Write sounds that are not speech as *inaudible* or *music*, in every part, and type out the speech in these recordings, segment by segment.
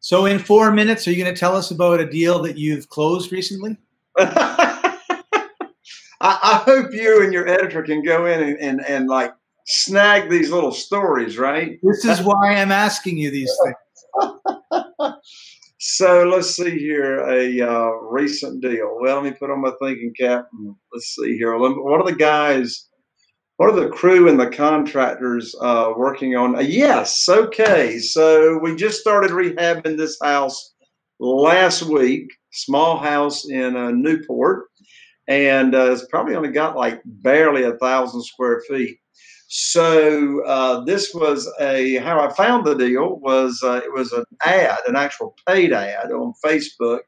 So, in four minutes, are you going to tell us about a deal that you've closed recently? *laughs* I, I, hope you and your editor can go in and, and, and like snag these little stories, right? This is *laughs* why I'm asking you these things. *laughs* so let's see here a uh, recent deal. Well, let me put on my thinking cap. Let's see here. What are the guys? What are the crew and the contractors uh, working on? Uh, yes, okay. So we just started rehabbing this house last week. Small house in uh, Newport, and uh, it's probably only got like barely a thousand square feet. So uh, this was a how I found the deal was it was an ad, an actual paid ad on Facebook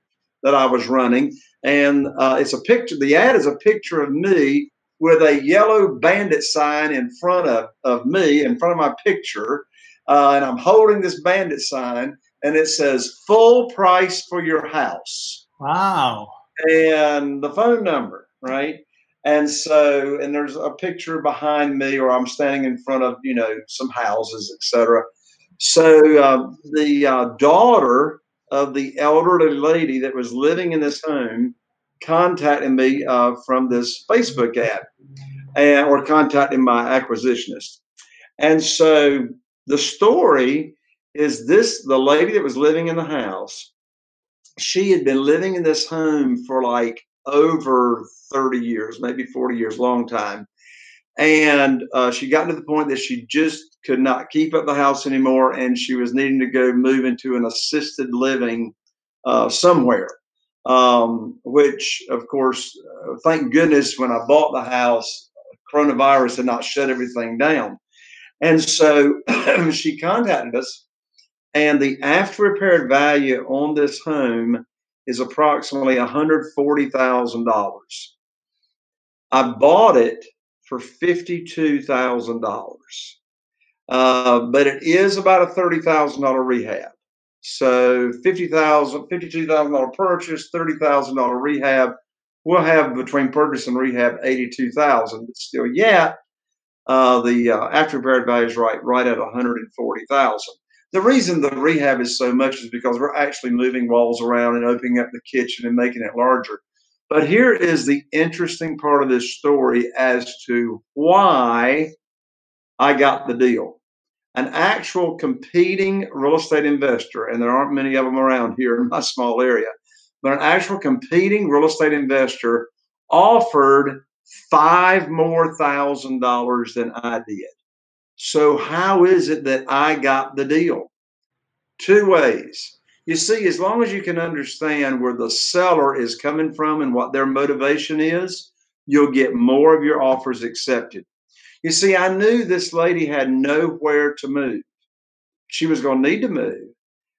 that I was running, and it's a picture. The ad is a picture of me with a yellow bandit sign in front of, of me, in front of my picture. Uh, and I'm holding this bandit sign, and it says full price for your house. Wow. And the phone number, right? And so, and there's a picture behind me, or I'm standing in front of, you know, some houses, etc. So uh, the uh, daughter of the elderly lady that was living in this home contacting me uh, from this Facebook ad and or contacting my acquisitionist. And so the story is this the lady that was living in the house, she had been living in this home for like over 30 years, maybe 40 years, long time. And uh, she got to the point that she just could not keep up the house anymore, and she was needing to go move into an assisted living uh, somewhere um, which, of course, uh, thank goodness when I bought the house, coronavirus had not shut everything down. And so *clears throat* she contacted us, and the after repaired value on this home is approximately $140,000. I bought it for $52,000. Uh, but it is about a $30,000 rehab. So fifty thousand, fifty-two thousand dollar purchase, thirty thousand dollar rehab. We'll have between purchase and rehab eighty-two thousand, but still, yeah, uh, the uh, after repaired value is right, right at one hundred and forty thousand. The reason the rehab is so much is because we're actually moving walls around and opening up the kitchen and making it larger. But here is the interesting part of this story as to why I got the deal an actual competing real estate investor, and there aren't many of them around here in my small area, but an actual competing real estate investor offered five more thousand dollars than I did. So, how is it that I got the deal? Two ways. You see, as long as you can understand where the seller is coming from and what their motivation is, you'll get more of your offers accepted. You see, I knew this lady had nowhere to move. She was going to need to move,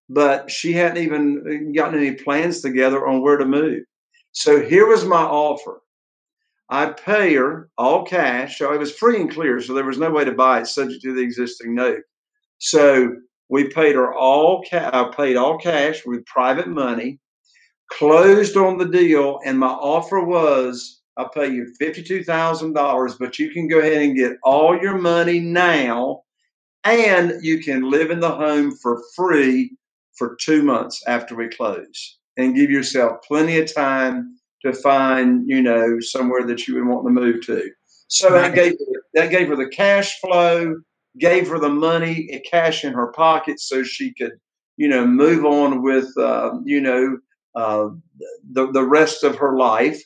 but she hadn't even uh, gotten any plans together on where to move. So here was my offer. I pay her all cash. So it was free and clear. So there was no way to buy it subject to the existing note. So we paid her all cash. I paid all cash with private money, closed on the deal, and my offer was I'll pay you $52,000, but you can go ahead and get all your money now and you can live in the home for free for two months after we close and give yourself plenty of time to find, you know, somewhere that you would want to move to. So that gave that gave her the cash flow, gave her the money, cash in her pocket, so she could, you know, move on with, uh, you know, uh, the the rest of her life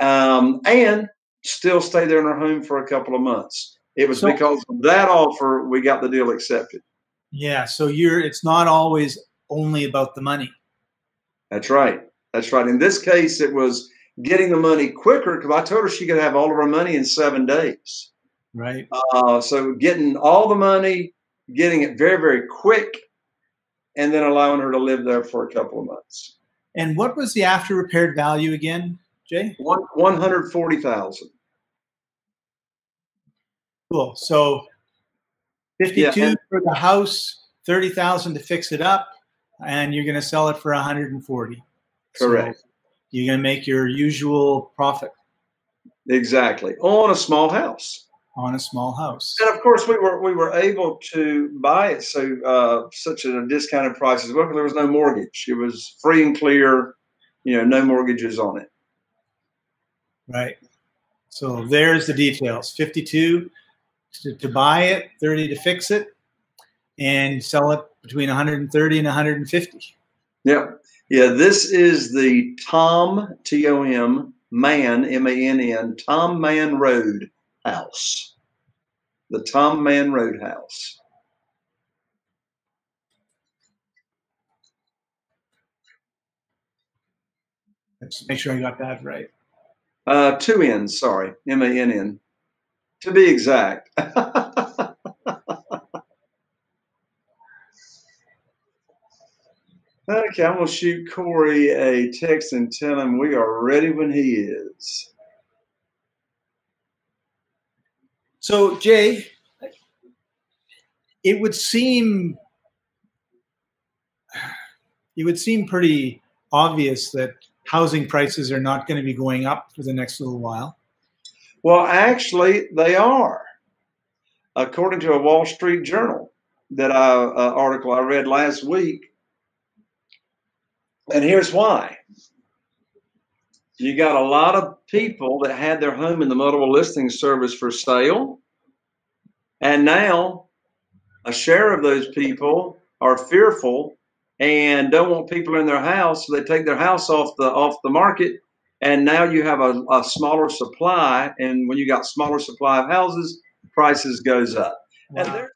um, and still stay there in our home for a couple of months. It was so, because of that offer we got the deal accepted. Yeah, so you're it's not always only about the money. That's right. That's right. In this case, it was getting the money quicker because I told her she could have all of her money in seven days. Right. Uh, so getting all the money, getting it very, very quick, and then allowing her to live there for a couple of months. And what was the after repaired value again? Jay? One one hundred forty thousand. Cool. So fifty-two yeah, for the house, thirty thousand to fix it up, and you're going to sell it for one hundred and forty. Correct. So you're going to make your usual profit. Exactly on a small house. on a small house. And of course, we were we were able to buy it so uh, such at a discounted price as well because there was no mortgage. It was free and clear, you know, no mortgages on it. Right. So there's the details: fifty-two to, to buy it, thirty to fix it, and sell it between 130 and 150. Yeah, yeah. This is the Tom T O M Mann M A N N Tom Mann Road house, the Tom Mann Roadhouse. Let's make sure I got that right. Uh, two N's, sorry, M A N N, to be exact. *laughs* Okay, I'm gonna shoot Corey a text and tell him we are ready when he is. So, Jay, it would seem it would seem pretty obvious that housing prices are not going to be going up for the next little while. Well, actually, they are, according to a Wall Street Journal that I uh, article I read last week. And here's why. You got a lot of people that had their home in the multiple listing service for sale. And now a share of those people are fearful and don't want people in their house. So they take their house off the off the market. And now you have a, a smaller supply. And when you got smaller supply of houses, prices goes up. Wow. And